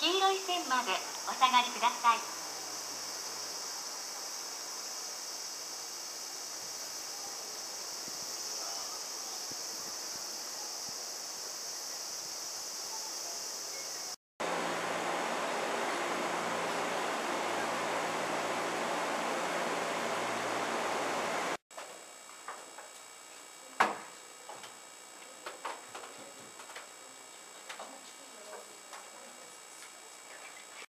黄色い線までお下がりください。